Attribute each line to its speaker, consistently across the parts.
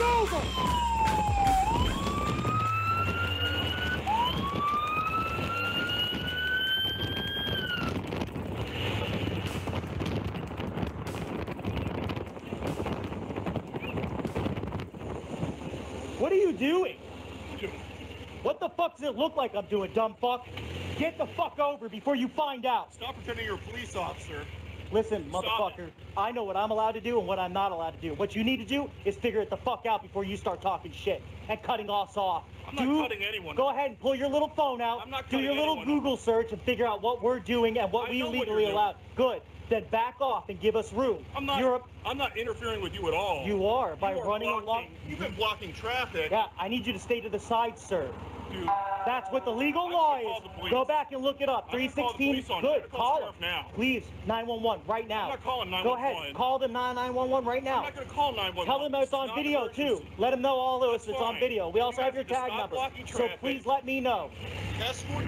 Speaker 1: over! What are you doing? What the fuck does it look like I'm doing, dumb fuck? Get the fuck over before you find out.
Speaker 2: Stop pretending you're a police officer.
Speaker 1: Listen,
Speaker 2: Stop
Speaker 1: motherfucker, I know what I'm allowed to do and what I'm not allowed to do. What you need to do is figure it the fuck out before you start talking shit and cutting us off.
Speaker 2: I'm not
Speaker 1: Do-
Speaker 2: cutting anyone
Speaker 1: Go
Speaker 2: off.
Speaker 1: ahead and pull your little phone out.
Speaker 2: I'm not
Speaker 1: do your little Google search and figure out what we're doing and what
Speaker 2: I
Speaker 1: we
Speaker 2: know what you're
Speaker 1: legally
Speaker 2: doing.
Speaker 1: allow. Good. Then back off and give us room.
Speaker 2: I'm not.
Speaker 1: A,
Speaker 2: I'm not interfering with you at all.
Speaker 1: you are by
Speaker 2: You are
Speaker 1: running
Speaker 2: blocking,
Speaker 1: along.
Speaker 2: You've been blocking traffic.
Speaker 1: Yeah, I need you to stay to the side, sir.
Speaker 2: Dude,
Speaker 1: That's what the legal law is. Go back and look it up.
Speaker 2: I'm gonna call
Speaker 1: 316.
Speaker 2: police on you. I'm
Speaker 1: Good.
Speaker 2: call
Speaker 1: Call
Speaker 2: now.
Speaker 1: Please, 911 right now.
Speaker 2: I'm not calling
Speaker 1: Go ahead.
Speaker 2: 911.
Speaker 1: Call the 911 right now.
Speaker 2: I'm not going to call 911.
Speaker 1: Tell them it's on video too. Let them know all of this. It's on video. We also have your tag number. So please let me know.
Speaker 2: Escort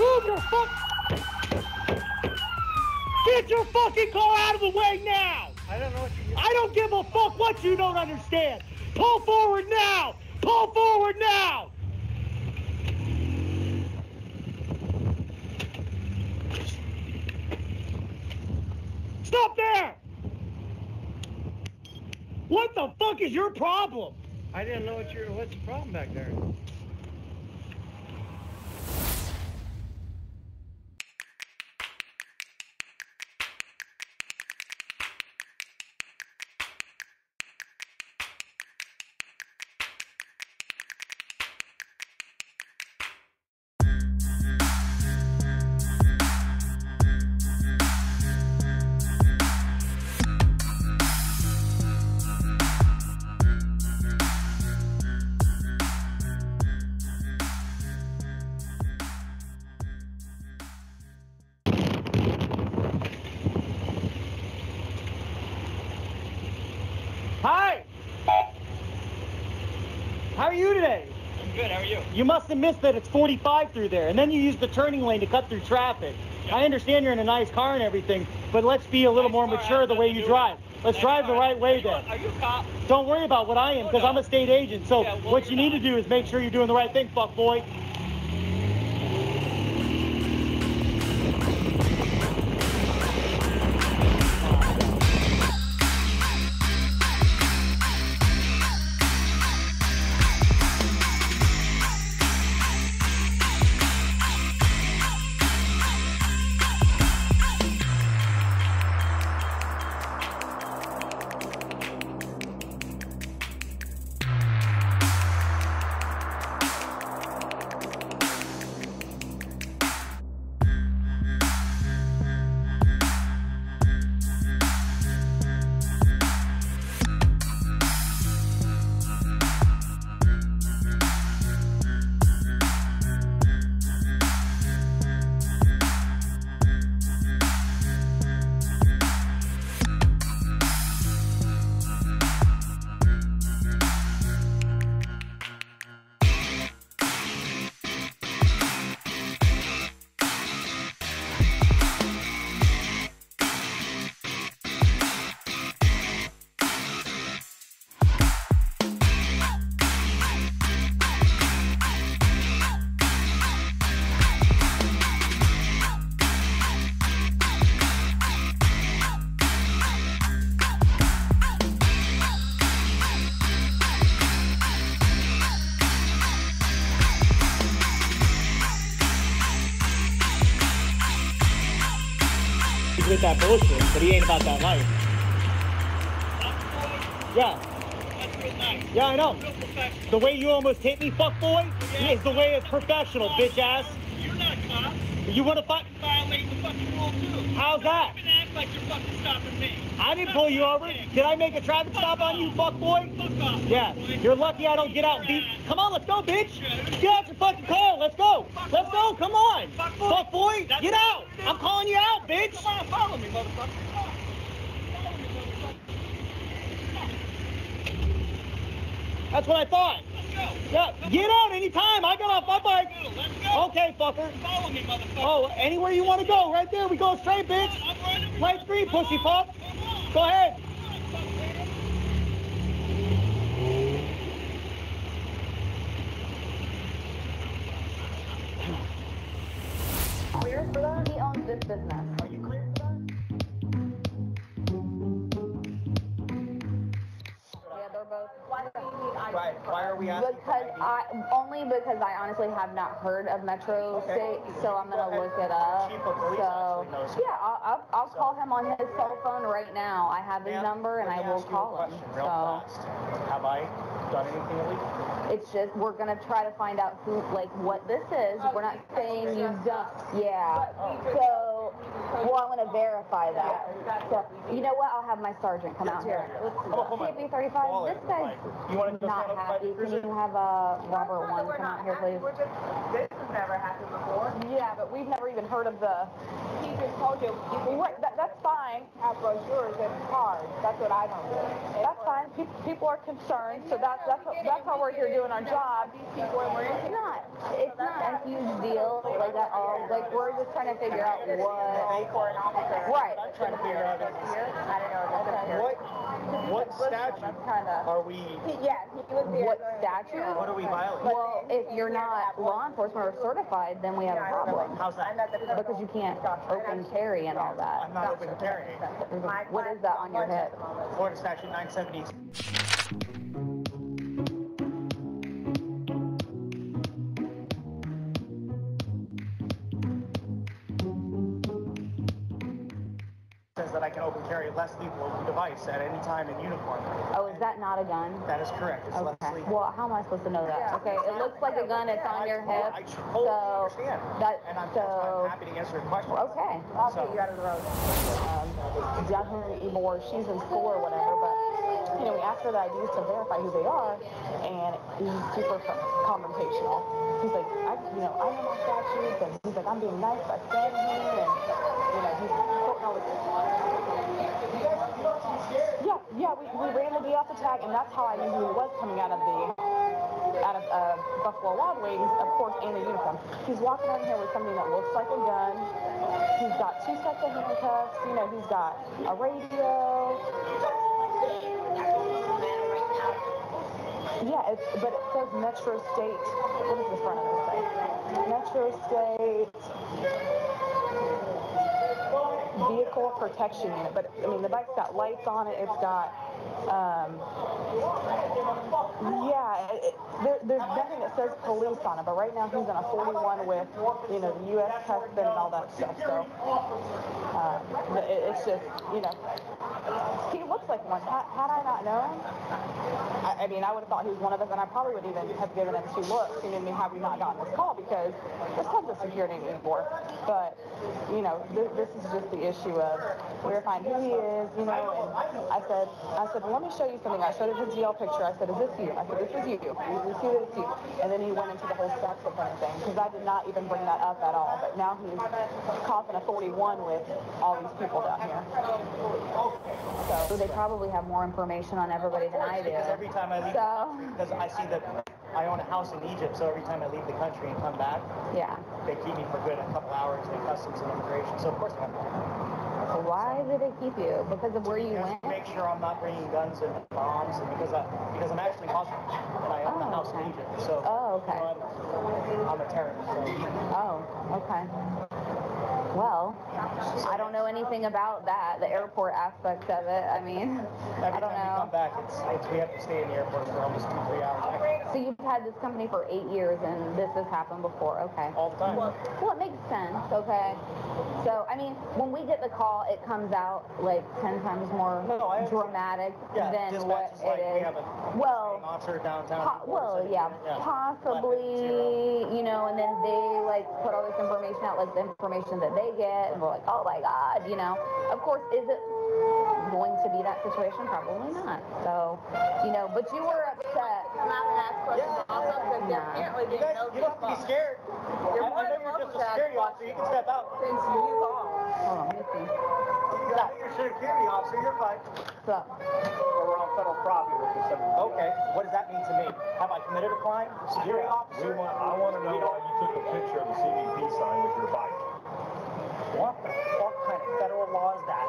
Speaker 1: Move your fuck! Get your fucking car out of the way now!
Speaker 3: I don't know what you.
Speaker 1: I don't give a fuck what you don't understand! Pull forward now! Pull forward now! Stop there! What the fuck is your problem?
Speaker 3: I didn't know what your. What's the problem back there?
Speaker 1: How are you today?
Speaker 2: I'm Good. How are you?
Speaker 1: You must have missed that it's 45 through there, and then you use the turning lane to cut through traffic. I understand you're in a nice car and everything, but let's be a little
Speaker 2: Nice
Speaker 1: more
Speaker 2: car
Speaker 1: mature the way you drive.
Speaker 2: it.
Speaker 1: Let's
Speaker 2: Nice
Speaker 1: drive the right way then.
Speaker 2: Are you a cop?
Speaker 1: Don't worry about what I am, because I'm a state agent. So
Speaker 2: Yeah, well,
Speaker 1: what you
Speaker 2: you're
Speaker 1: need to do is make sure you're doing the right thing, fuck boy. That bullshit, but he ain't about that life. Yeah, yeah, I know. The way you almost hit me, fuck boy,
Speaker 2: Yeah.
Speaker 1: is the way it's professional, bitch ass.
Speaker 2: You're not a cop.
Speaker 1: You wanna fuck?
Speaker 2: Violate the fucking rule too.
Speaker 1: How's that? I didn't pull you over. Did I make a traffic stop on you, fuck boy? Yeah, you're lucky I don't get out beat. Come on, let's go, bitch. Get out your fucking car. Let's go. Let's go. Come on. Fuck boy, get out. I'm calling you out, bitch.
Speaker 2: Come on, follow me, motherfucker. Come on. Follow me, motherfucker.
Speaker 1: That's what I thought.
Speaker 2: Let's go.
Speaker 1: Yeah, get out anytime. I got off my bike.
Speaker 2: Let's go.
Speaker 1: Okay, fucker.
Speaker 2: Follow me, motherfucker.
Speaker 1: Oh, anywhere you want to go, right there. We go straight, bitch.
Speaker 2: I'm right
Speaker 1: Light
Speaker 2: here.
Speaker 1: green,
Speaker 2: Come
Speaker 1: pussy
Speaker 2: on.
Speaker 1: fuck. Go ahead.
Speaker 2: Come on, fuck, man.
Speaker 4: clear for that? This business. Both.
Speaker 1: Right. Why are we asking?
Speaker 4: Because I only because I honestly have not heard of Metro
Speaker 1: Okay.
Speaker 4: State, so I'm gonna look it up.
Speaker 1: Chief of police
Speaker 4: So yeah, I'll, I'll, I'll call him on his cell phone right now. I have his
Speaker 1: Ma'am,
Speaker 4: number and I will
Speaker 1: ask you a
Speaker 4: call him.
Speaker 1: question real
Speaker 4: So
Speaker 1: fast. Have I done anything illegal?
Speaker 4: it's just we're gonna try to find out who like what this is. We're not saying you don't. Yeah. Oh, so well, I want to verify that. So you know what? I'll have my sergeant come out here.
Speaker 1: Come on, come.
Speaker 4: CP 35. This guy's
Speaker 1: You want to
Speaker 4: not
Speaker 1: stand up by
Speaker 4: happy. Can you have a Robert one come out here, please?
Speaker 5: Never happened before.
Speaker 6: Yeah, but we've never even heard of the.
Speaker 5: He just told you, you
Speaker 6: Right, that, that's fine.
Speaker 5: have brochures and cards. That's what I don't do.
Speaker 6: That's fine. Pe- people are concerned, so that's that's what, that's how we're here doing our job.
Speaker 5: These people are wearing
Speaker 4: It's not. It's not a huge deal like that. All like we're just trying to figure out what.
Speaker 5: for an officer.
Speaker 4: Right.
Speaker 1: I'm trying to figure out
Speaker 5: I don't know. This is here.
Speaker 1: what what statute are we?
Speaker 5: Yeah, he was here.
Speaker 4: What statute?
Speaker 1: What are we violating?
Speaker 4: Well, if you're not law enforcement or certified, then we have a problem
Speaker 1: How's that?
Speaker 4: because you can't open carry and all that.
Speaker 1: I'm not open carrying.
Speaker 4: What is that on your head?
Speaker 1: Florida statute 970 carry a less lethal device at any time in uniform.
Speaker 4: Oh, is that not a gun?
Speaker 1: That is correct. It's less
Speaker 4: Okay.
Speaker 1: lethal.
Speaker 4: Well, how am I supposed to know that? Okay, it looks like a gun. It's on your hip.
Speaker 1: I totally
Speaker 4: So
Speaker 1: understand.
Speaker 4: that
Speaker 1: and I'm, that's why
Speaker 4: so
Speaker 1: I'm happy to answer your question.
Speaker 4: okay.
Speaker 5: I'll get you out of the road.
Speaker 6: Um, Jasmine Ebor, she's in school or whatever, but you know, we asked for the IDs to verify who they are, and he's super confrontational. He's like, I, you know, I know my statutes, and he's like, I'm being nice by standing here, and you know, he's quoting all this. Yeah, yeah, we, we ran the D off the tag, and that's how I knew who was coming out of the out of uh, Buffalo Wild Wings, of course, in a uniform. He's walking around here with something that looks like a gun. He's got two sets of handcuffs. You know, he's got a radio. Yeah, it's, but it says Metro State. What does the front of it say? Metro State Vehicle Protection Unit. But I mean, the bike's got lights on it. It's got, um, yeah, it, there, there's nothing that says police on it. But right now he's in a 41 with, you know, the U.S. husband and all that stuff. So uh, it, it's just, you know, he looks like one. Had, had I not known, I, I mean, I would have thought he was one of us, and I probably would even have given him two looks, you know, had we not gotten this call, because there's tons of security anymore. But, you know, this, this is just the issue of verifying who he is, you know, and I said, I said, well, let me show you something. I showed him his GL picture. I said, is this you? I said, this is you. You see that it's you. And then he went into the whole sex offender thing, because I did not even bring that up at all. But now he's coughing a 41 with all these people down here.
Speaker 4: So they probably have more information on everybody than I do.
Speaker 7: Because every time I leave,
Speaker 4: So,
Speaker 7: because I see that I own a house in Egypt, so every time I leave the country and come back,
Speaker 4: yeah.
Speaker 7: they keep me for good a couple hours in customs and immigration. So of course I'm
Speaker 4: So why did they keep you? Because of where you went?
Speaker 7: to make sure I'm not bringing guns and bombs, and because I because I'm actually Muslim and I own a
Speaker 4: Oh,
Speaker 7: house
Speaker 4: okay.
Speaker 7: in Egypt, so
Speaker 4: Oh, okay.
Speaker 7: you know, I'm, I'm a terrorist. So.
Speaker 4: Oh, okay. Well, I don't know anything about that, the airport aspect of it. I mean, I don't
Speaker 7: time we come
Speaker 4: know.
Speaker 7: back, it's, it's we have to stay in the airport for almost two three hours
Speaker 4: So you've had this company for eight years and this has happened before. Okay.
Speaker 7: all the time.
Speaker 4: Well, it makes sense, okay. So, I mean, when we get the call, it comes out like 10 times more
Speaker 7: No, I understand.
Speaker 4: dramatic
Speaker 7: yeah,
Speaker 4: than
Speaker 7: dispatch
Speaker 4: what
Speaker 7: is like
Speaker 4: it
Speaker 7: we have a
Speaker 4: Well,
Speaker 7: officer downtown.
Speaker 4: Po- well, yeah, possibly, you know, and then they like put all this information out, like the information that they get, and we're like, oh my god, you know. Of course, is it going to be that situation? Probably not. So, you know, but you were upset.
Speaker 5: I'm not gonna ask questions also because
Speaker 4: Nah.
Speaker 5: apparently
Speaker 7: You guys, you don't have to be scared.
Speaker 5: You're
Speaker 7: I,
Speaker 5: more
Speaker 7: I know you're just
Speaker 5: welcome
Speaker 7: a
Speaker 5: to
Speaker 7: security officer. You can step out.
Speaker 5: since you called.
Speaker 4: Hold on, let me see.
Speaker 7: You know you're a security officer. You're fine.
Speaker 4: So,
Speaker 7: We're on federal property with this. Okay. What does that mean to me? Have I committed a crime? Security officer?
Speaker 8: We want, I want to know why you took a picture of the CBP sign with your bike.
Speaker 7: What the fuck kind of federal law is that?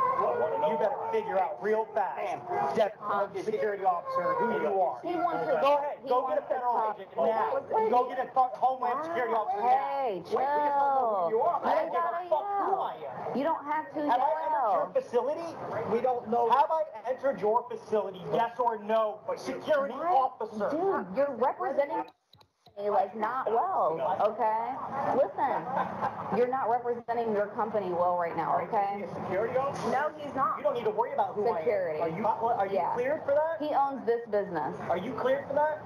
Speaker 7: You better
Speaker 8: why.
Speaker 7: figure out real fast, deputy security officer, who you are.
Speaker 4: he wants to
Speaker 7: Go ahead, go get a
Speaker 4: wants to
Speaker 7: federal
Speaker 4: talk-
Speaker 7: agent now. Go get a fu- homeland security officer now.
Speaker 4: Hey, chill.
Speaker 7: Wait, we just know who you are.
Speaker 4: You
Speaker 7: I
Speaker 4: don't
Speaker 7: don't give a fuck who. I am.
Speaker 4: You don't have to
Speaker 7: Have I entered your facility? We don't know. Have I entered your facility? Yes or no? Security
Speaker 4: What?
Speaker 7: officer.
Speaker 4: Dude, you're representing me like not well, okay? Listen, you're not representing your company well right now, okay?
Speaker 7: Security?
Speaker 5: No, he's not.
Speaker 7: You don't need to worry about who
Speaker 4: Security.
Speaker 7: I am. Are you, are you
Speaker 4: Yeah.
Speaker 7: cleared for that?
Speaker 4: He owns this business.
Speaker 7: Are you cleared for that?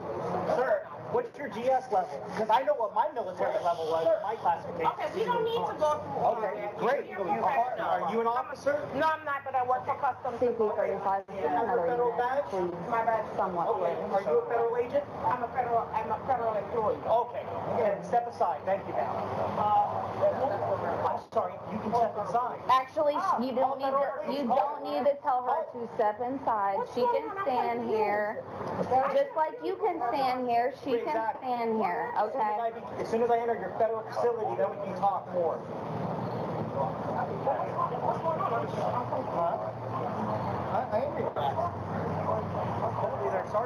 Speaker 7: Sir, what's your GS level? Because I know what my military level was, my classification.
Speaker 5: Okay, we don't need to go through all
Speaker 7: Okay,
Speaker 5: that.
Speaker 7: great.
Speaker 5: You- you guys.
Speaker 7: Are you an officer?
Speaker 5: No, I'm not, but I work for customs.
Speaker 4: CP35, another
Speaker 7: Federal
Speaker 4: unit,
Speaker 7: badge?
Speaker 4: please.
Speaker 5: My bad.
Speaker 4: Somewhat,
Speaker 7: Okay,
Speaker 4: please.
Speaker 7: are you a federal agent?
Speaker 5: I'm a federal, I'm a federal employee.
Speaker 7: Okay, then step aside, thank you, ma'am. Uh, I'm sorry, you can step aside.
Speaker 4: Actually, ah, you don't need to, you don't need to tell her to step inside. She can stand here. Just like you can stand here, she can stand here,
Speaker 7: As soon as
Speaker 4: okay?
Speaker 7: I As soon as I enter your federal facility, then we can talk more. Huh? I, I am your back.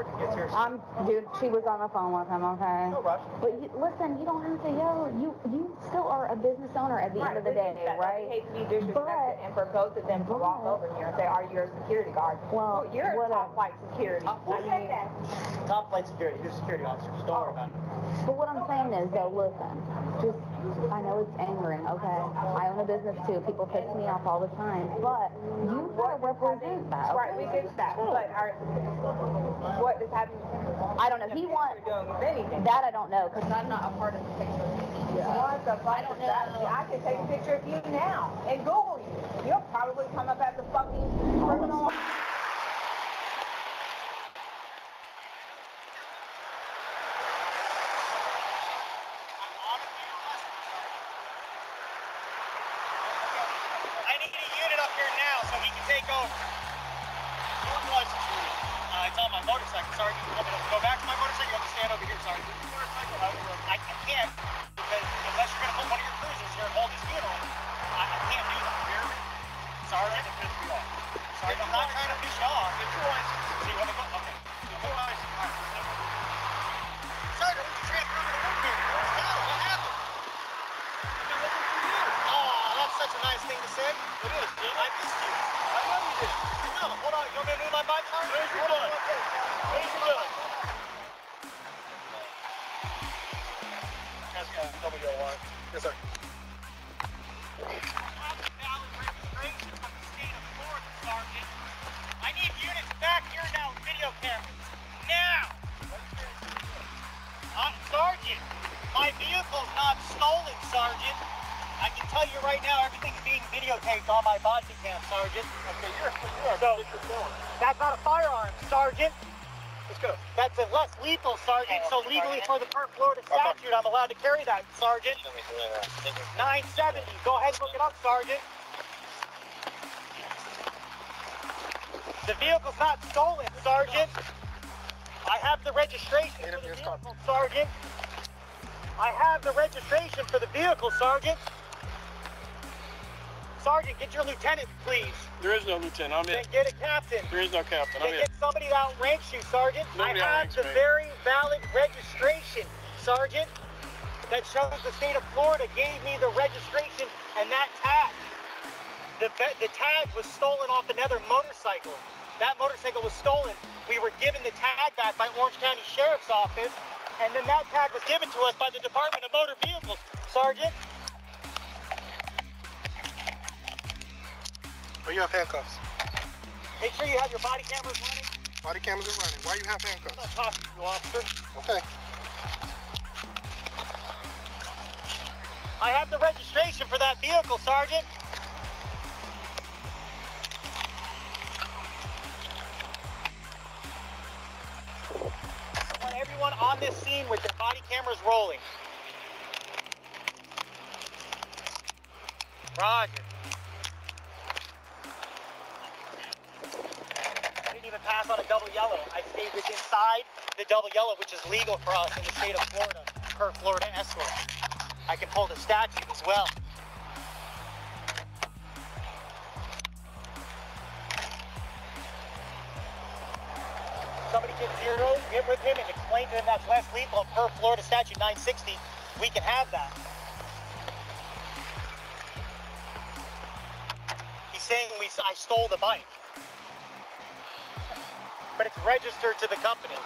Speaker 7: Hopefully their sergeant gets here.
Speaker 4: I'm, dude, she was on the phone with him, okay?
Speaker 7: No rush.
Speaker 4: But you, listen, you don't have to yell. You, you still are a business owner at the end of the day,
Speaker 5: I
Speaker 4: right?
Speaker 5: hate to be disrespectful
Speaker 4: But-
Speaker 5: and for both of them to walk over here and say, are you a security guard?
Speaker 4: Well,
Speaker 5: you're
Speaker 4: what
Speaker 5: a
Speaker 4: a-
Speaker 5: top flight security.
Speaker 7: Uh,
Speaker 5: I mean,
Speaker 7: Top flight security, you're a security officer, just don't worry about it.
Speaker 4: But what I'm saying is, though, listen, just, I know it's angering, okay? I own a business too. People piss me off all the time, but you gotta represent that,
Speaker 5: Right, we get that, but are, what is happening?
Speaker 4: I don't know. He
Speaker 5: wants anything.
Speaker 4: that. I don't know because I'm not a part of the picture.
Speaker 5: What the fuck
Speaker 4: I don't know.
Speaker 5: I can take a picture of you now and Google you. You'll probably come up as a fucking criminal.
Speaker 2: Yes, sir.
Speaker 1: That, Sergeant. 970. Go ahead and look it up, Sergeant. The vehicle's not stolen, Sergeant. I have the registration for the vehicle, Sergeant. I have the registration for the vehicle, Sergeant. Sergeant, get your lieutenant, please.
Speaker 2: There is no lieutenant. I'm
Speaker 1: Then get a captain.
Speaker 2: There is no captain.
Speaker 1: Then get somebody that outranks you, Sergeant.
Speaker 2: Nobody
Speaker 1: I have the
Speaker 2: me.
Speaker 1: very valid registration, Sergeant, that shows the state of Florida gave me the registration and that tag. The, the tag was stolen off another motorcycle. That motorcycle was stolen. We were given the tag back by Orange County Sheriff's Office, and then that tag was given to us by the Department of Motor Vehicles. Sergeant,
Speaker 9: Or you have handcuffs.
Speaker 1: make sure you have your body cameras running.
Speaker 9: Body cameras are running. Why you have handcuffs?
Speaker 1: I'm not talking to you, officer.
Speaker 9: Okay.
Speaker 1: I have the registration for that vehicle, Sergeant. I want everyone on this scene with their body cameras rolling. Roger. I didn't even pass on a double yellow. I stayed within inside the double yellow, which is legal for us in the state of Florida, per Florida escort. I can pull the statute as well. Somebody get zero, get with him and explain to him that's less lethal per Florida statute 960. We can have that. He's saying we, I stole the bike. But it's registered to the company.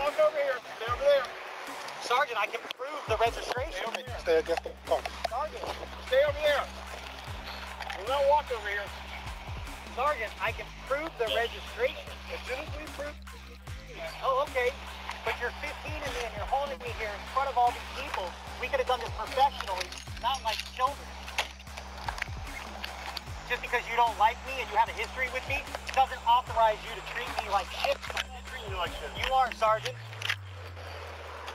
Speaker 2: Walk over here. Stay over there.
Speaker 1: Sergeant, I can prove the registration.
Speaker 9: Stay over stay against the car.
Speaker 1: Sergeant,
Speaker 2: Stay over there. Do not walk over here.
Speaker 1: Sergeant, I can prove the registration.
Speaker 2: As soon as we prove
Speaker 1: Oh, okay. But you're 15 and me and you're holding me here in front of all these people. We could have done this professionally, not like children. Just because you don't like me and you have a history with me doesn't authorize you to treat me like shit.
Speaker 2: Treat you like shit.
Speaker 1: You are, Sergeant.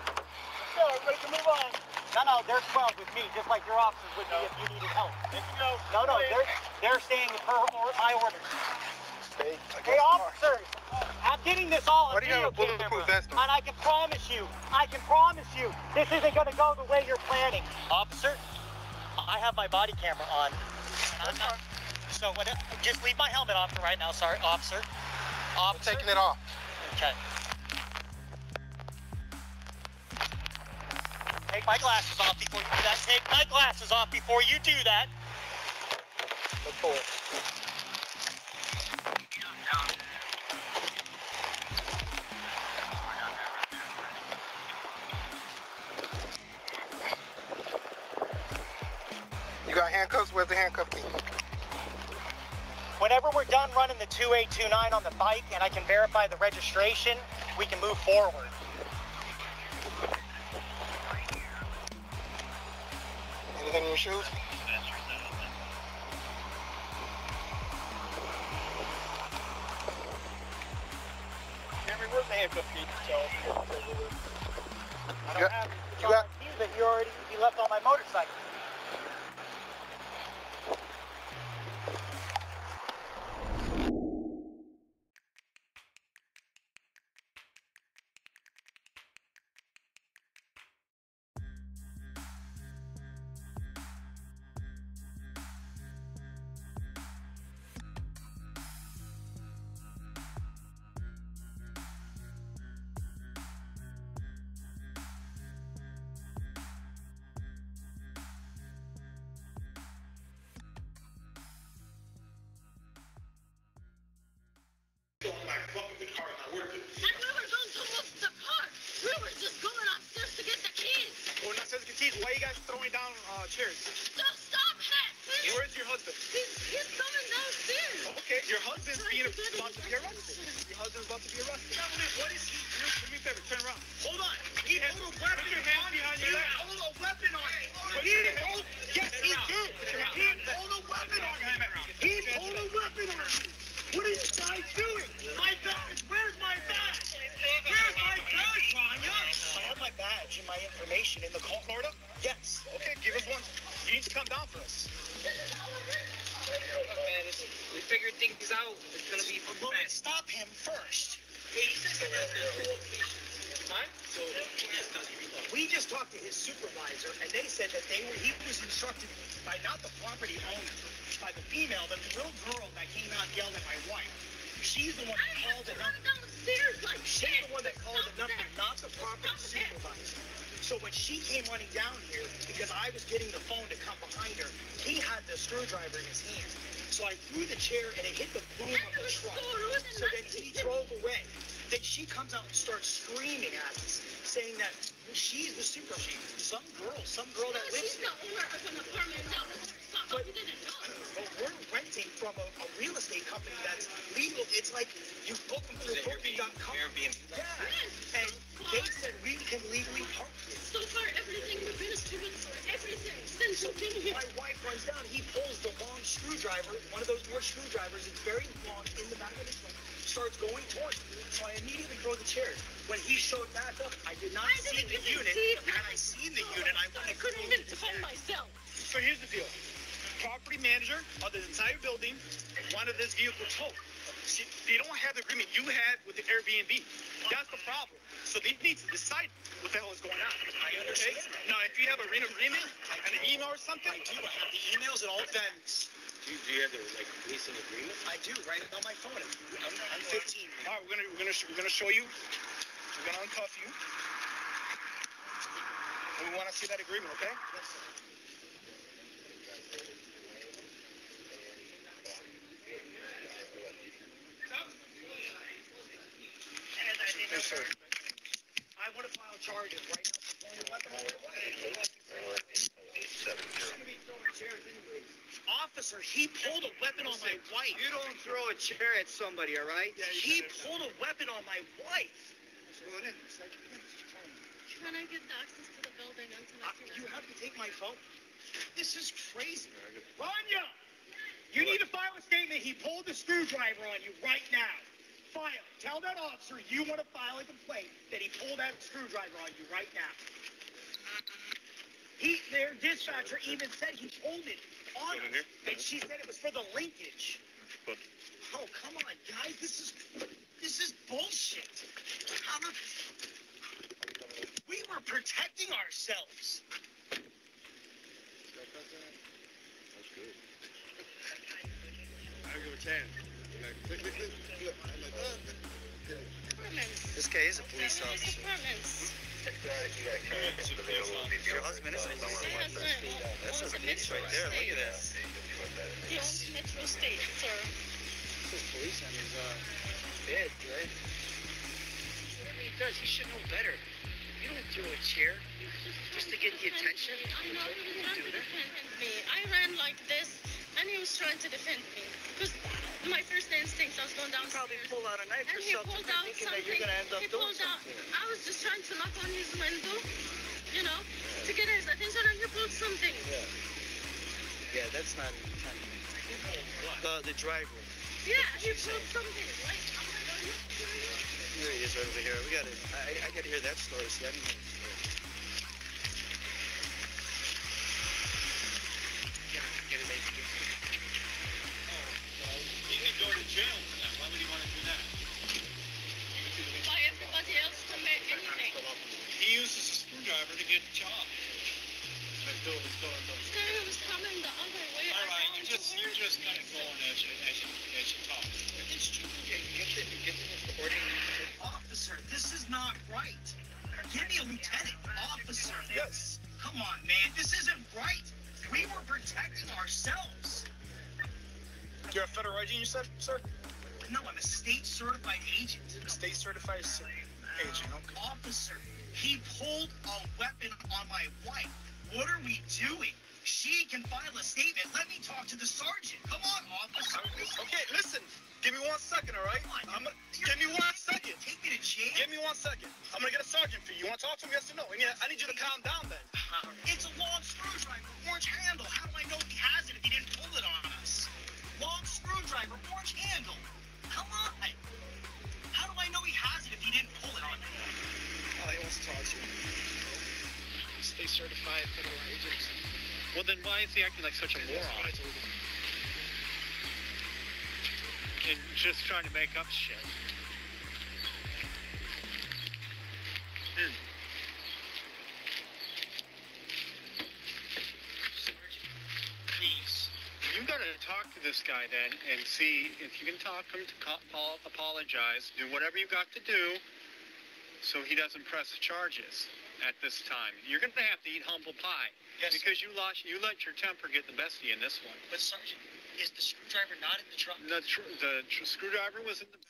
Speaker 2: Let's go. Everybody can move on.
Speaker 1: No, no, they're 12 with me, just like your officers would be if you needed help.
Speaker 2: There you go.
Speaker 1: No, no, they're they're staying per or, my orders.
Speaker 9: Stay against
Speaker 1: Hey,
Speaker 9: the
Speaker 1: officers, I'm getting this all on
Speaker 9: Why do you
Speaker 1: video
Speaker 9: have a bulletproof
Speaker 1: camera, and I can promise you, I can promise you, this isn't going to go the way you're planning. Officer, I have my body camera on. I'm So what? Just leave my helmet on for right now, sorry, officer.
Speaker 9: I'm taking it off.
Speaker 1: Okay. Take my glasses off before you do that. Take my glasses off before you do that.
Speaker 9: Look forward. You got handcuffs? Where's the handcuff key?
Speaker 1: Whenever we're done running the 2829 on the bike and I can verify the registration, we can move forward.
Speaker 9: Anything in your shoes?
Speaker 1: Oh,
Speaker 9: cheers. Stop,
Speaker 1: stop that! Where's your
Speaker 10: husband?
Speaker 8: He's, he's coming downstairs.
Speaker 10: Okay, your husband's being about to be arrested. Your husband's about to be arrested.
Speaker 7: Now, what is he?
Speaker 10: Do me a favor, turn around.
Speaker 7: Hold on. He has a weapon
Speaker 10: Put your
Speaker 7: hand
Speaker 10: behind your.
Speaker 7: He pulled a weapon on him. Yes, he did. He pulled a weapon on him. That they were, he was instructed by not the property owner, by the female, the little girl that came out and yelled at my wife. She's the one that
Speaker 8: I
Speaker 7: called the number.
Speaker 8: downstairs like
Speaker 7: She's
Speaker 8: shit.
Speaker 7: the one that called the number,
Speaker 8: that.
Speaker 7: not the property
Speaker 8: that.
Speaker 7: supervisor. So when she came running down here, because I was getting the phone to come behind her, he had the screwdriver in his hand. So I threw the chair and it hit the boom of the truck.
Speaker 8: so
Speaker 7: then he drove away. Then she comes out and starts screaming at us, saying that she's the super Some girl, some girl that
Speaker 8: No,
Speaker 7: lives
Speaker 8: she's the owner of an apartment down the.
Speaker 7: But-
Speaker 8: You didn't know.
Speaker 7: But we're renting from a, a real estate company that's legal. It's like you book them through booking.com.
Speaker 1: Airbnb.
Speaker 7: Yeah. And they said we can legally park here.
Speaker 8: So far, everything we've been students for everything since you've been here.
Speaker 7: My wife runs down. He pulls the long screwdriver, one of those more screwdrivers. It's very long in the back of his truck. Starts going towards me. So I immediately throw the chairs. When he showed back up, I did not
Speaker 8: I
Speaker 7: see the unit.
Speaker 8: see it.
Speaker 7: Had I seen the oh, unit, I
Speaker 8: I couldn't even defend myself.
Speaker 10: So here's the deal. Property manager of the entire building wanted this vehicle towed. See, they don't have the agreement you had with the Airbnb. That's the problem. So they need to decide what the hell is going on.
Speaker 7: I understand.
Speaker 10: Okay? Now, if you have a written agreement, an email or something,
Speaker 7: I do. I have the emails and all that.
Speaker 1: Do you, do you have the like leasing agreement?
Speaker 7: I do, right on my phone. I'm, I'm 15.
Speaker 10: all right, we're gonna we're gonna we're gonna show you. We're gonna uncuff you. And we want to see that agreement, okay? Yes, sir.
Speaker 7: I want to file charges right now. Officer, he pulled a weapon on my wife.
Speaker 1: You don't throw a chair at somebody, all right?
Speaker 7: He pulled a weapon on my wife.
Speaker 8: Can I get access to the building until I can?
Speaker 7: You have to take my phone. This is crazy.
Speaker 10: Rania, you need to file a statement. He pulled the screwdriver on you right now. File. Tell that officer you want to file a complaint that he pulled that screwdriver on you right now.
Speaker 7: He, their dispatcher even said he pulled it on us, and she said it was for the linkage. Oh, come on, guys, this is this is bullshit. How we were protecting ourselves.
Speaker 1: This guy is a police officer. Your husband is a. That's a police right there. Look at that.
Speaker 8: He owns Metro State, sir.
Speaker 1: This police on his uh, bed, right?
Speaker 7: Whatever he does, he should know better. You don't throw a chair just to get the attention.
Speaker 8: I know he was trying to defend me. I ran like this, and he was trying to defend me. My first instinct, I was going down.
Speaker 1: Probably pull out a knife
Speaker 8: And
Speaker 1: or
Speaker 8: he
Speaker 1: something,
Speaker 8: pulled out something.
Speaker 1: that you're gonna end up
Speaker 8: he
Speaker 1: doing
Speaker 8: pulled out.
Speaker 1: something.
Speaker 8: I was just trying to knock on his window, you know, to get his attention, and he pulled something.
Speaker 1: Yeah. Yeah, that's not. The the driver.
Speaker 8: Yeah, he pulled something. Like, I'm like, are you serious?
Speaker 1: Here he is right over here. We gotta. I I gotta hear that story. Didn't
Speaker 7: No, I'm a state certified agent.
Speaker 10: A state certified agent, okay.
Speaker 7: Uh, officer, he pulled a weapon on my wife. What are we doing? She can file a statement. Let me talk to the sergeant. Come on, officer. Okay, listen.
Speaker 10: Give me one second, all right? I'm give me one second. Take me to jail. Give me one second. I'm gonna get a sergeant for you. You want to talk to him? Yes or no? I need, I need you to calm down, then. Uh-huh.
Speaker 7: It's a long screwdriver, orange handle. How do I know he has it if he didn't Long screwdriver, orange handle. Come on. How do I know he has it if he didn't pull it on me?
Speaker 10: Oh, he wants to talk to you.
Speaker 1: Stay certified federal agents.
Speaker 11: Well, then why is he acting like such a
Speaker 10: That's what I
Speaker 11: moron and just trying to make up shit?
Speaker 7: Please.
Speaker 11: You gotta talk to this guy then and see if you can talk him to apo- apologize, do whatever you got to do, so he doesn't press charges at this time. You're gonna have to eat humble pie
Speaker 7: Yes.
Speaker 11: because you lost, you let your temper get the best of you in this one.
Speaker 7: But Sergeant, is the screwdriver not in the truck?
Speaker 11: The, tr- the tr- screwdriver was in the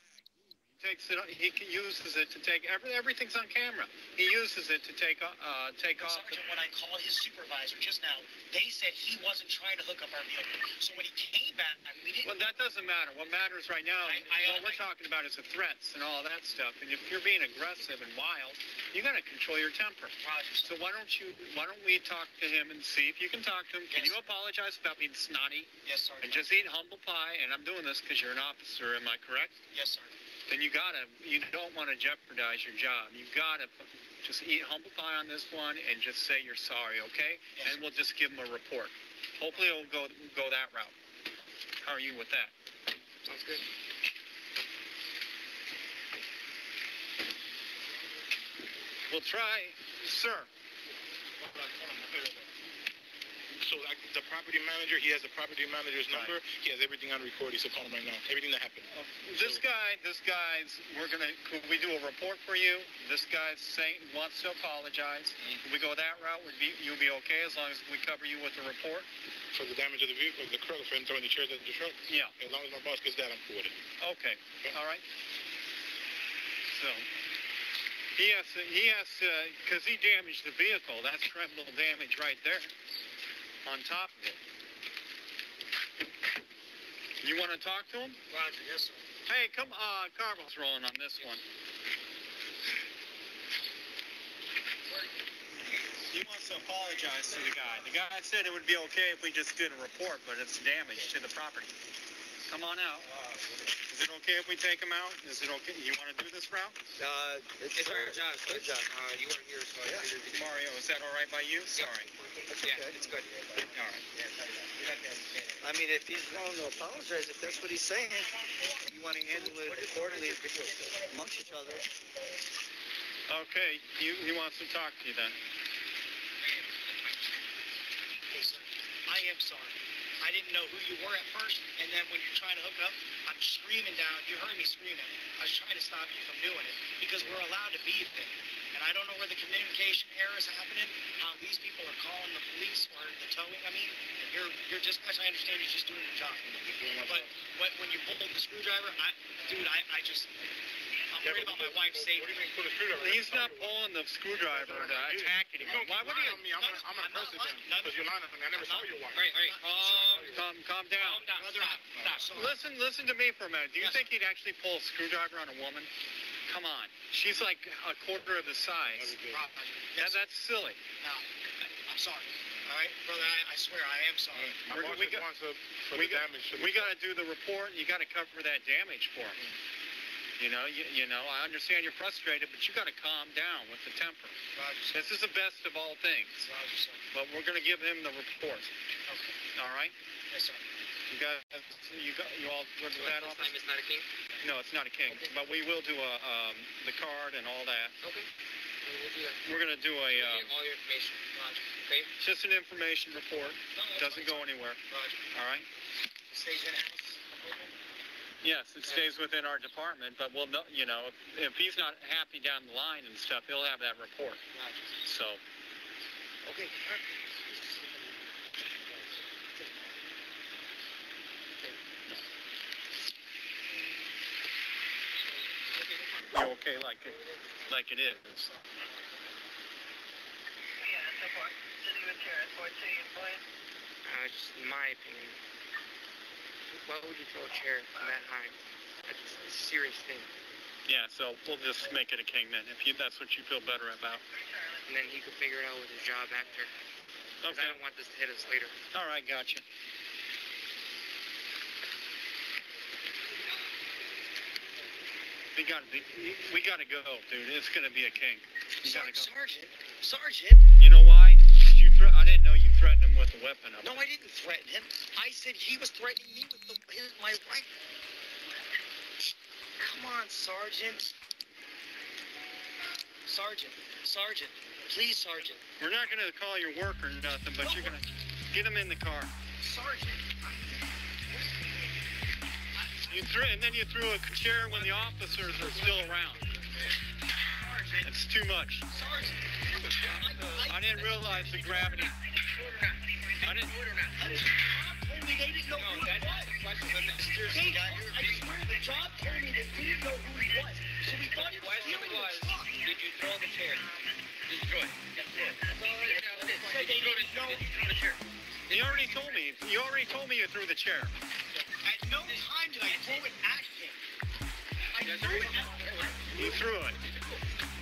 Speaker 11: takes it. He uses it to take every, everything's on camera. He uses it to take uh, take
Speaker 7: But
Speaker 11: off.
Speaker 7: Sergeant, when I called his supervisor just now, they said he wasn't trying to hook up our vehicle. So when he came back, we didn't.
Speaker 11: Well, that doesn't matter. What matters right now,
Speaker 7: I- I-
Speaker 11: what we're
Speaker 7: I-
Speaker 11: talking about is the threats and all that stuff. And if you're being aggressive and wild, you got to control your temper.
Speaker 7: Roger,
Speaker 11: So why don't you? Why don't we talk to him and see if you can talk to him? Can
Speaker 7: Yes.
Speaker 11: you apologize about being snotty
Speaker 7: Yes, Sergeant.
Speaker 11: and just eat humble pie? And I'm doing this because you're an officer. Am I correct?
Speaker 7: Yes, Sergeant.
Speaker 11: Then you gotta you don't want to jeopardize your job. You gotta just eat humble pie on this one and just say you're sorry, okay?
Speaker 7: Yes,
Speaker 11: and we'll just give them a report. Hopefully it'll go go that route. How are you with that?
Speaker 1: Sounds good.
Speaker 11: We'll try, sir.
Speaker 10: So like the property manager, he has the property manager's number. He has everything on record. He's calling him right now. Everything that happened.
Speaker 11: Um, this guy, this guy's, we're gonna, could we do a report for you? This guy's saying, wants to apologize. Mm-hmm. Could we go that route? Would be, you'll be okay as long as we cover you with the report?
Speaker 10: For the damage of the vehicle, the truck, for him throwing the chairs at the truck.
Speaker 11: Yeah.
Speaker 10: As long as my boss gets that, I'm cool with it.
Speaker 11: Okay, all right. So, he has to, he has because he damaged the vehicle, that's criminal damage right there, on top of it. You want to talk to him?
Speaker 7: Roger, yes, sir.
Speaker 11: Hey, come, uh, Carmel's rolling on this one. He wants to apologize to the guy. The guy said it would be okay if we just did a report, but it's damage to the property. Come on out. Is it okay if we take him out? Is it okay? You want to do this route?
Speaker 1: Uh, it's,
Speaker 12: It's our job,
Speaker 1: Good job.
Speaker 12: Uh, you weren't here, so
Speaker 1: Yeah.
Speaker 12: figured we
Speaker 11: Mario, is that all right by you? Sorry.
Speaker 12: Yeah, it's good.
Speaker 11: All right.
Speaker 1: I mean, if he's willing to apologize, if that's what he's saying, you want to handle it accordingly amongst each other.
Speaker 11: Okay, he, he wants to talk to you then.
Speaker 7: I am sorry. I didn't know who you were at first, and then when you're trying to hook up, I'm screaming down. You heard me screaming. I was trying to stop you from doing it because we're allowed to be there. And I don't know where the communication error is happening, how these people are calling the police or the towing. I mean, you're you're just, I understand you're just doing your job. But when, when you pulled the screwdriver, I, dude, I, I just, worried about my wife's safety.
Speaker 10: You mean the screwdriver?
Speaker 11: He's not pulling the screwdriver to attack anyone. Why would he?
Speaker 10: on me? I'm gonna, I'm gonna press it then. Because you're lying on me. I never saw your wife.
Speaker 7: Right, right.
Speaker 11: Calm, calm, calm down.
Speaker 7: Calm down. Stop. Stop.
Speaker 11: Listen, listen to me for a minute. Do you think he'd actually pull a screwdriver on a woman? Come on. She's like a quarter of the size. Yeah, that's silly.
Speaker 7: No, I'm sorry. All right, brother, I, I swear I am sorry.
Speaker 10: My
Speaker 11: We're- we got-
Speaker 10: to, for
Speaker 11: We
Speaker 10: the
Speaker 11: got,
Speaker 10: damage to
Speaker 11: we got to do the report. You got to cover that damage for him. You know, you, you know, I understand you're frustrated, but you got to calm down with the temper.
Speaker 7: Roger.
Speaker 11: This is the best of all things,
Speaker 7: Roger, sir.
Speaker 11: but we're going to give him the report.
Speaker 7: Okay.
Speaker 11: All right?
Speaker 7: Yes, sir.
Speaker 11: You guys, you got, you all good with that?
Speaker 12: This
Speaker 11: officer?
Speaker 12: time it's not a king?
Speaker 11: No, it's not a king, but we will do a um, the card and all that.
Speaker 12: Okay. We'll we'll do that.
Speaker 11: We're going to do a
Speaker 12: We'll
Speaker 11: um,
Speaker 12: all your information. Roger. Okay?
Speaker 11: just an information report.
Speaker 7: No,
Speaker 11: Doesn't
Speaker 7: fine,
Speaker 11: go anywhere.
Speaker 7: Roger.
Speaker 11: All right?
Speaker 7: Stays in house.
Speaker 11: Yes, it stays within our department, but we'll know, you know, if, if he's not happy down the line and stuff, he'll have that report.
Speaker 7: Roger.
Speaker 11: So,
Speaker 12: Okay.
Speaker 11: you're okay like it, like it is.
Speaker 12: Uh, just my opinion. Why would you throw a chair from that high? That's a serious thing.
Speaker 11: Yeah, so we'll just make it a king then, if you, that's what you feel better about.
Speaker 12: And then he could figure it out with his job after. 'Cause I
Speaker 11: Okay.
Speaker 12: don't want this to hit us later.
Speaker 11: All right, gotcha. We gotta be, we gotta go, dude. It's gonna be a king. We gotta go.
Speaker 1: Sergeant, Sergeant.
Speaker 11: You know why? 'Cause you thre- I didn't know you threatened him with a weapon. up
Speaker 1: No, I didn't threaten him. I said he was threatening me with the, his, my right. Come on, Sergeant. Sergeant, Sergeant, please, Sergeant,
Speaker 11: We're not gonna call your work or nothing, but you're gonna get him in the car.
Speaker 1: Sergeant.
Speaker 11: You threw, and then you threw a chair when the officers are still around. Sergeant. It's too much. Sergeant. I didn't realize the gravity. I didn't.
Speaker 1: Told me they didn't know who he was. The They, I swear the job told me they didn't know who he was. So we thought he was stealing the truck.
Speaker 12: Did you throw the chair? Destroy it.
Speaker 1: Said they didn't know.
Speaker 11: You already told me. You already told me you threw the chair.
Speaker 1: At no time did I throw it at him. I threw it at him.
Speaker 11: You threw it.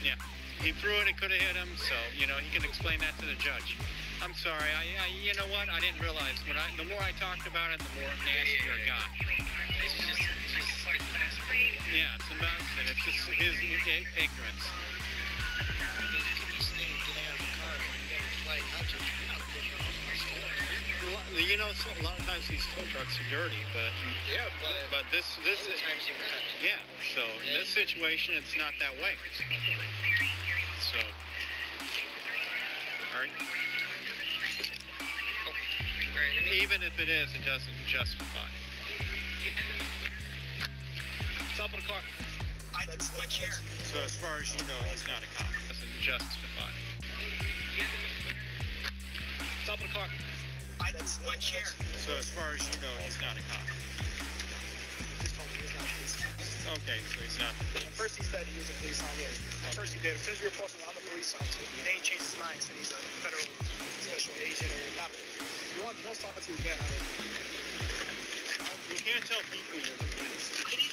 Speaker 11: Yeah. He threw it. It could have hit him. So you know he can explain that to the judge. I'm sorry. I, I you know what? I didn't realize. When I the more I talked about it, the more nastier it got. Yeah, it's embarrassing. It's just his i- ignorance. A lot- You know, a lot of times these tow trucks are dirty, but
Speaker 12: Yeah, but
Speaker 11: but this this is
Speaker 12: sometimes you can.
Speaker 11: yeah. So in this situation, it's not that way. So, all right.
Speaker 12: Me
Speaker 11: Even if it is, it doesn't justify. Stop in the car.
Speaker 1: I, my chair.
Speaker 11: So as far as you know, he's not a cop. Doesn't justify. Stop in the car.
Speaker 1: I, my chair.
Speaker 11: So as far as you know, he's not a cop. Okay, so he's not.
Speaker 10: First he said he was a police officer. First he did. As soon as we were posting on the police officer, then he changed his mind. Said he's a federal special agent or not. You want the most officers you of
Speaker 11: You can't tell people you're the police.
Speaker 1: I didn't say police.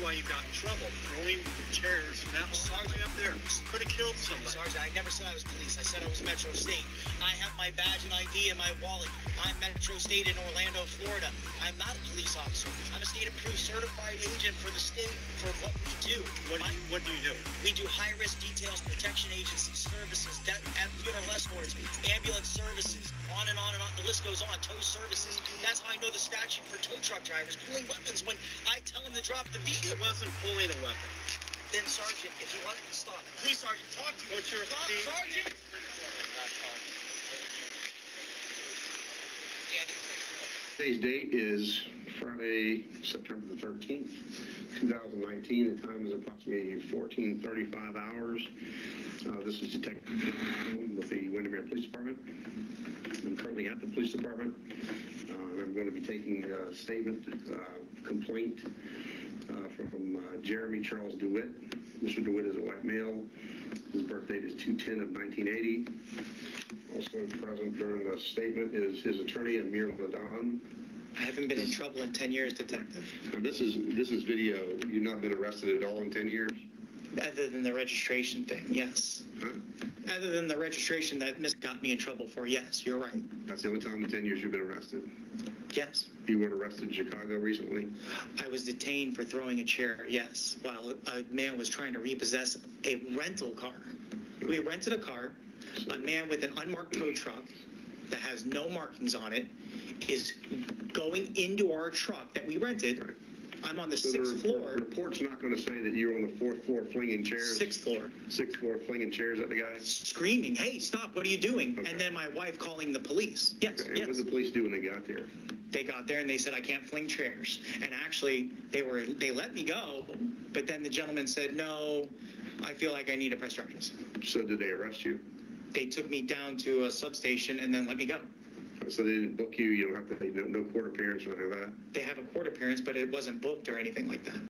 Speaker 11: Why you got in trouble. Throwing chairs and that thing up there could have killed somebody.
Speaker 1: Sergeant, I never said I was police. I said I was Metro State. I have my badge and ID in my wallet. I'm Metro State in Orlando, Florida. I'm not a police officer. I'm a state approved certified agent for the state for what we do.
Speaker 11: What do you, what do you do?
Speaker 1: We do high risk details protection agency services, de- am- funeral escorts, ambulance services, on and on and on. The list goes on. Tow services. That's how I know the statute for tow truck drivers pulling weapons when I tell them to drop the vehicle.
Speaker 11: It wasn't pulling a weapon.
Speaker 1: Then, Sergeant, if you want to stop, please, Sergeant, talk to me.
Speaker 11: What's your
Speaker 1: Stop. Sergeant.
Speaker 13: Today's date is Friday, September the 13th, 2019. The time is approximately 14:35 hours. Uh, This is Detective with the Windermere Police Department. I'm currently at the police department. Uh, I'm going to be taking a statement, uh, complaint uh, from uh, Jeremy Charles Dewitte. Mr. Dewitte is a white male. His birth date is 2/10 of 1980. Also present during the statement is his attorney, Amir Ladan.
Speaker 1: I haven't been in trouble in 10 years, Detective.
Speaker 13: Now, This is, this is video. You've not been arrested at all in 10 years?
Speaker 1: Other than the registration thing, yes.
Speaker 13: Huh?
Speaker 1: Other than the registration that Miss got me in trouble for, yes, you're right.
Speaker 13: That's the only time in 10 years you've been arrested.
Speaker 1: Yes.
Speaker 13: You were arrested in Chicago recently?
Speaker 1: I was detained for throwing a chair, yes, while a man was trying to repossess a rental car. We rented a car. A man with an unmarked tow truck that has no markings on it is going into our truck that we rented. I'm on the
Speaker 13: So the
Speaker 1: sixth floor,
Speaker 13: Report's not going to say that you're on the fourth floor flinging chairs?
Speaker 1: sixth floor,
Speaker 13: Sixth floor flinging chairs at the guy?
Speaker 1: screaming, "Hey, stop! What are you doing?"
Speaker 13: Okay.
Speaker 1: And then my wife calling the police. Yes,
Speaker 13: Okay, and What
Speaker 1: yes.
Speaker 13: did the police do when they got there?
Speaker 1: they got there and they said I can't fling chairs. And actually, they were they let me go, but then the gentleman said, "No, I feel like I need to press charges."
Speaker 13: So did they arrest you?
Speaker 1: They took me down to a substation and then let me go.
Speaker 13: So they didn't book you, you don't have to, no, no court appearance or anything like that?
Speaker 1: They have a court appearance, but it wasn't booked or anything like that.